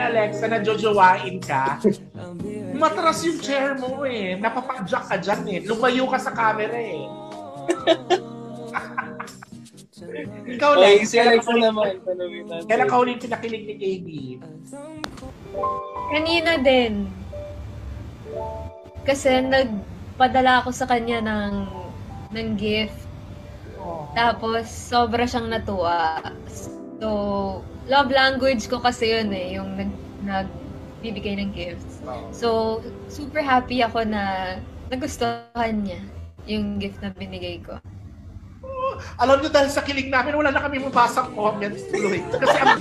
Alexa, na jojowain ka, matras yung chair mo eh. Napapadyak ka dyan eh. Lumayo ka sa camera eh. Ikaw lang. Okay, si Alexa naman. Kailan ka huling pinakilig ni KB? Kanina din. Kasi nagpadala ako sa kanya ng ng gift. Tapos sobra siyang natuwa. Love language ko kasi yun eh, yung nag nagbibigay ng gifts. So, super happy ako na nagustuhan niya yung gift na binigay ko. Alam niyo dahil sa kilig namin, wala na kami mabasang comments tuloy. Kasi ang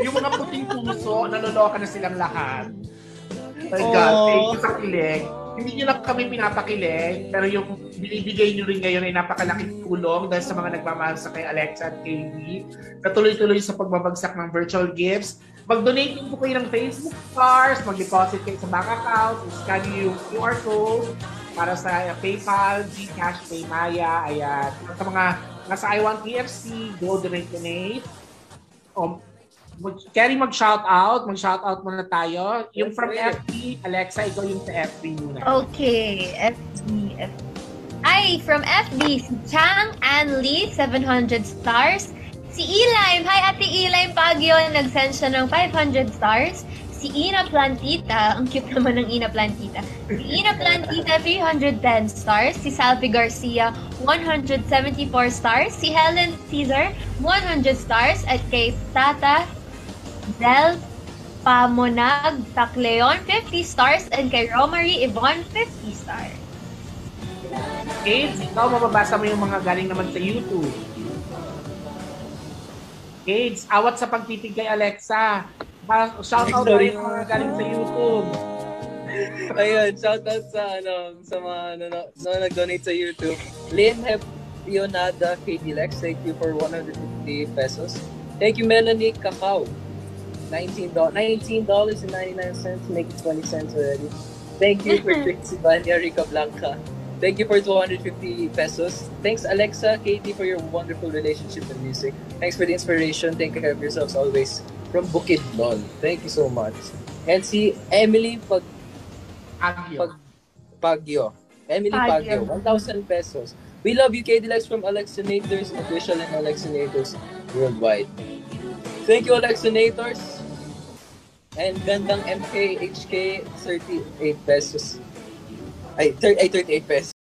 yung mga puting puso, naloloka na silang lahat. My God, Oh. thank you sa kilig. Hindi niyo lang kami pinapakilig, pero yung binibigay niyo rin ngayon ay napakalaking tulong dahil sa mga nagmamahal sa kay Alexa at KB. Natuloy-tuloy sa pagbabagsak ng virtual gifts. Mag-donate din po kayo ng Facebook stars, mag-deposit kayo sa bank account, scan niyo yung QR code para sa PayPal, Gcash, Paymaya, ayan. Sa mga nasa I1 PFC, go donate donate. Um, mag- Kerry mag-shoutout, mag-shoutout muna tayo. Yung from FB, Alexa, ikaw yung sa FB muna. Okay, FB, FB. Ay, from FB, si Chang Ann Lee, 700 stars. Si Ilaim, hi Ate Ilaim Pagyo, nag-send siya ng 500 stars. Si Ina Plantita, ang cute naman ng Ina Plantita. Si Ina Plantita, 310 stars. Si Salvi Garcia, 174 stars. Si Helen Caesar, 100 stars. At kay Tata Del Pamonag Tacleon, 50 stars. And kay Romary Yvonne, 50 stars. Kids, ikaw mababasa mo yung mga galing naman sa YouTube. Kids, awat sa pagtitig kay Alexa. Shoutout na rin yung mga galing sa YouTube. Ayun, shoutout sa ano sa mga na, na, nag-donate sa YouTube. Lynn Hep Leonada KD Lex, thank you for 150 pesos. Thank you Melanie Kakao. $19, $19.99, make it 20 cents already. Thank you for Trixie Vanya Rica Blanca. Thank you for 250 pesos. Thanks Alexa, Katie for your wonderful relationship and music. Thanks for the inspiration. Take care of yourselves always. From Bukid Lol. Thank you so much. And si Emily Pag Agyo. pag Pagyo. Emily Pagyo. Pagyo, 1,000 pesos. We love you, KD Lex from Alexinators, official and Alexinators worldwide. Thank you, Alexinators. And gandang MKHK, 38 pesos. Ay, thir- ay 38 pesos.